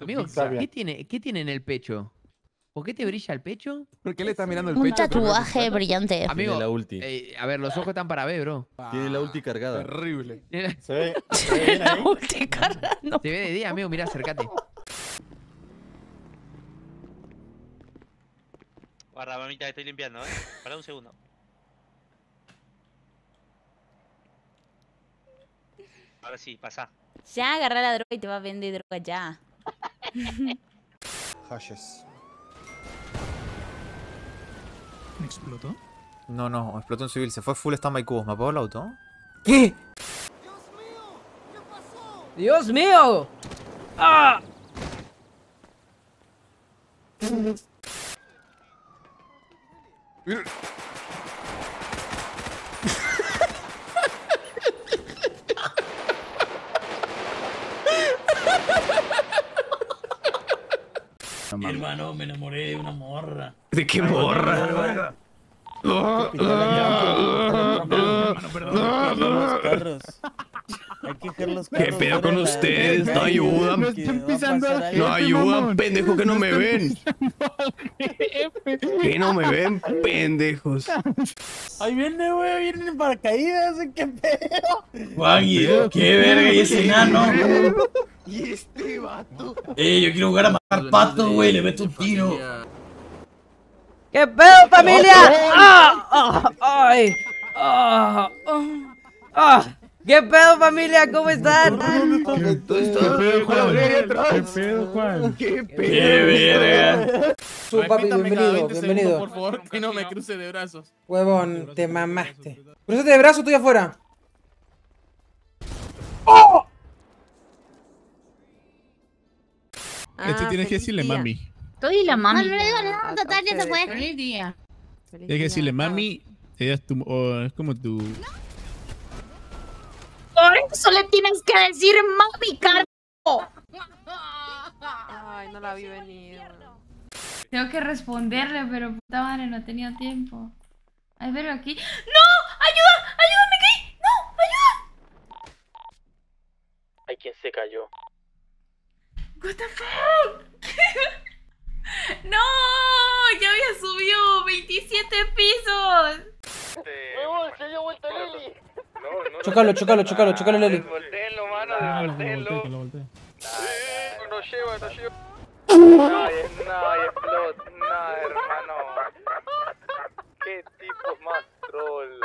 Amigo, ¿qué tiene, ¿qué tiene en el pecho? ¿Por qué te brilla el pecho? ¿Por qué le está mirando el Un pecho? tatuaje brillante. Amigo, Tiene la ulti. eh, a ver, los ojos están para ver, bro. Tiene la ulti cargada. Terrible. Se ve, se ve bien ahí. Ulti cargando. Se ve de día, amigo, mira, acércate. Guarda, mamita, que estoy limpiando, ¿eh? Para un segundo. Ahora sí, pasa. Ya agarra la droga y te va a vender droga ya. Hashes. ¿Me explotó? No, no, explotó un civil. Se fue full standby cubos. ¿Me apagó el auto? ¿Qué? ¡Dios mío! ¡Ah! Hermano, me enamoré de una morra. ¿De qué morra? Perdón. ¿Qué pedo con ustedes? No ayudan. No están pisando al jefe, No ayudan, mamón. pendejos que no me ven. Que no me ven, pendejos. Ahí viene, güey, vienen en paracaídas, ¿qué pedo? Waggy, qué verga y ese enano. Y este vato. Eh, yo quiero jugar a matar patos, güey. Le meto un tiro. ¿Qué pedo, familia? ¡Ah! ¡Ah! ¡Ay! ¡Ah! ¡Ah! ¡Ah! ¿Qué pedo, familia? ¿Cómo están? ¿Qué pedo, Juan? ¿Qué pedo, Juan? Qué Qué verga. Su papi, bienvenido, 20 segundos, bienvenido. Por favor, que no me cruce de brazos. Huevón, te mamaste. Cruzate de brazo, estoy afuera. Este tienes que decirle mami. Estoy la No, mami. no le digo nada, total, ya se fue. Feliz día. Tienes que decirle mami. Ella es tu. es como tu. Por eso le tienes que decir mami, carajo. Ay, no la vi venir. Tengo que responderle, pero puta madre, no he tenido tiempo. Ay, pero aquí. ¡No! ¡Ayuda! ¡Ayúdame, Kay! ¡No! ¡Ayuda! Hay quien se cayó. What the fuck? ¡No! ¡Ya había subido 27 pisos! ¡Se dio vuelta Lili! No, no. Chocalo, chocalo, chocalo, chocalo, Leli. Desvolteenlo, mano, Ah, desvolteenlo. lo volteé. No lleva, no lleva. No, es- no, y explot. No, hermano. Qué tipo más troll.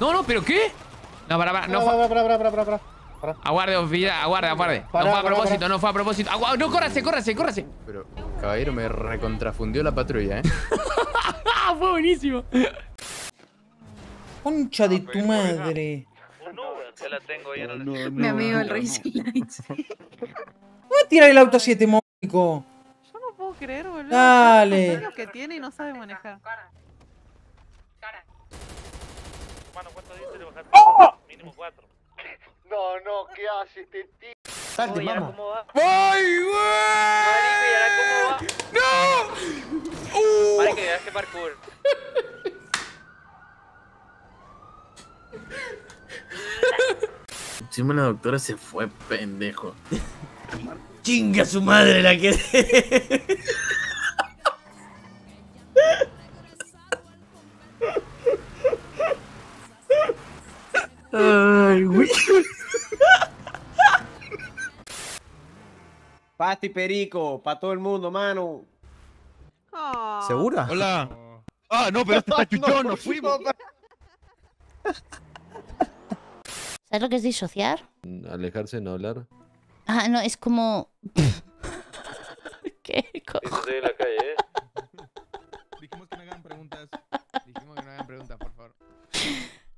No, no, ¿pero qué? No, para, para, no Para, para, para, para, para, para. Aguarde, oficial, aguarde, aguarde. No Pará, fue a pará, propósito, no fue a propósito. Agua- no, córrase, córrase, córrase. Pero, caballero, me recontrafundió la patrulla, ¿eh? ¡Ah, fue buenísimo! Concha de tu madre. Ya la tengo, ya no Mi amigo el Racing Lights. Voy a tirar el auto 7, mónico. Yo no puedo creer, boludo. Dale. Lo que tiene y no sabe manejar. Mano, ¿cuántos dice le bajaste? ¡Oh! Mínimo cuatro. No, no, ¿qué hace este tío? Salte, Oye, ¿ahora vamos. ¿cómo va? ¡Ay, Marico, ¿y ahora cómo va? güey! Marico, ya hace parkour. Encima la doctora se fue, pendejo. Chinga su madre la que. Ay, güey. Pasti perico, para todo el mundo, mano. Ah. ¿Segura? Hola. Ah, no, pero este está chuchón, nos fuimos. ¿Sabes lo que es disociar? Alejarse, no hablar. Ah, no, es como. ¿Qué? co- Eso se ve en la calle, ¿eh? Dijimos que no hagan preguntas. Dijimos que no hagan preguntas, por favor.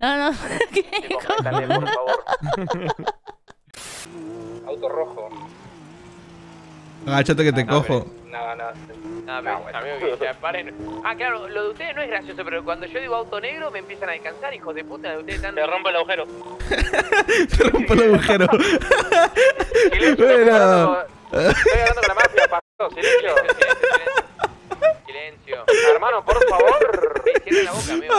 No, no. ¿Qué? co- Dale, por favor. Auto rojo. Agáchate que te no, cojo. No, no. No, pero, ah, no, ya paren. Ah, claro, lo de ustedes no es gracioso, pero cuando yo digo auto negro me empiezan a alcanzar, hijos de puta. De ustedes están... Te rompo el agujero. te rompo el agujero. Silencio, estoy hablando con la mafia, pasó. Silencio, silencio, silencio. Hermano, por favor. Cierra la boca, amigo.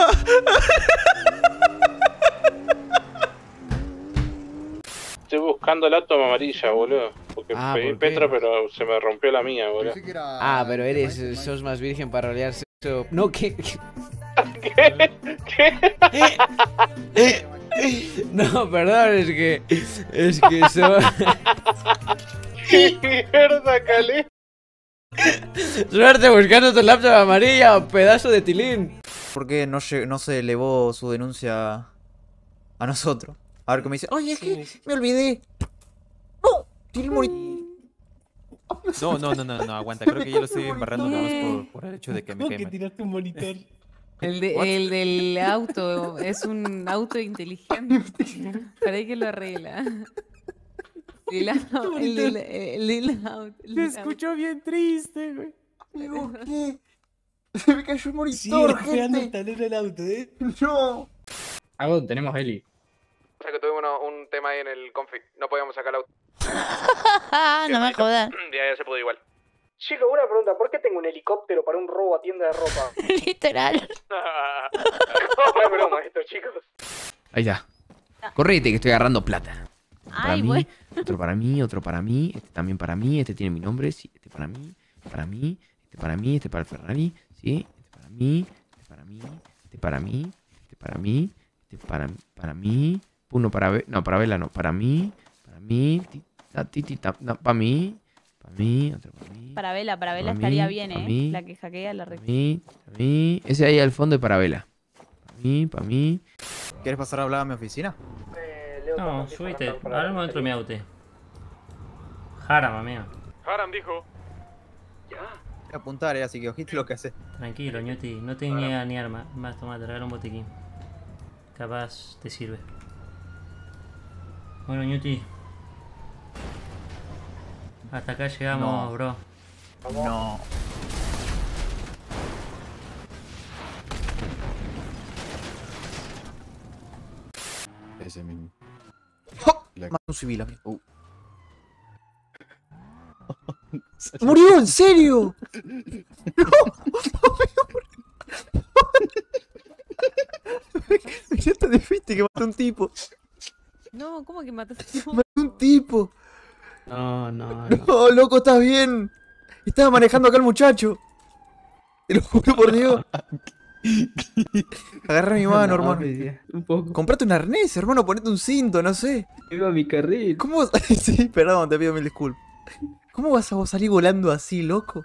Estoy buscando el átomo amarilla, boludo. Ah, pedí. Petra, pero se me rompió la mía, boludo. Ah, pero eres, sos más virgen para rolear sexo. No, ¿qué? ¿Qué? ¿Qué? No, perdón, es que. Es que so- ¿Qué mierda, Calé? Suerte buscando tu laptop amarilla, pedazo de tilín. ¿Por qué no, no se elevó su denuncia a nosotros? A ver qué me dice. Oye, es que me olvidé. El monitor. No, no, no, no, no, aguanta. Creo que yo lo estoy embarrando nada más por, por el hecho de que me ¿Cómo cae que tiraste un monitor? El, de- el del auto es un auto inteligente. Para que lo arregla. El, el del, el del auto. el del auto. escuchó bien triste, güey. Digo, ¿qué? Se me cayó el monitor, Sí, pegando el gente. talero al auto, ¿eh? No. Algo tenemos Eli. O sea que tuvimos uno- un tema ahí en el config. No podíamos sacar el auto. no me jodas. Ya, ya se pudo igual. Chico, una pregunta, ¿por qué tengo un helicóptero para un robo a tienda de ropa? Literal. no es broma esto, chicos. Ahí está. Correte que estoy agarrando plata. Para Ay, mí, bueno. otro para mí, otro para mí, este también para mí, este tiene mi nombre, sí, este para mí, para mí, este para mí, este para el Ferrari, sí, este para mí, este para mí, este para mí, este para mí, este para, para mí, uno para Ve- no, para Vela no, para mí, para mí, para mí, para mí, otro para mí, Para Vela, para Vela Para estaría mí, bien, ¿eh? mí, La que hackea la para red. mí, para mí, ese ahí al fondo es para Vela. Para mí, para mí. ¿Quieres pasar a hablar a mi oficina? No, subite. Hablamos dentro de mi auto. Jarama, mío. Haram dijo. Voy a apuntar, eh, así que ojito lo que hace. Tranquilo, ñoti. No tenía ni arma. Más, toma, te regalo un botiquín. Capaz te sirve. Bueno, ñoti. Hasta acá llegamos, No. bro. No. Ese mismo. La- Mata un civil, amigo. Uh. ¡Murió! ¿En serio? Ya te defiste que mató un tipo. No, ¿cómo que mataste? Mató un tipo. No, no, No, loco, estás bien. Estaba manejando acá el muchacho. Te lo juro por Dios. Agarra mi mano, hermano. Un poco. Comprate un arnés, hermano, ponete un cinto, no sé. Iba a mi carril. ¿Cómo Sí, perdón, te pido mil disculpas. ¿Cómo vas a vos salir volando así, loco?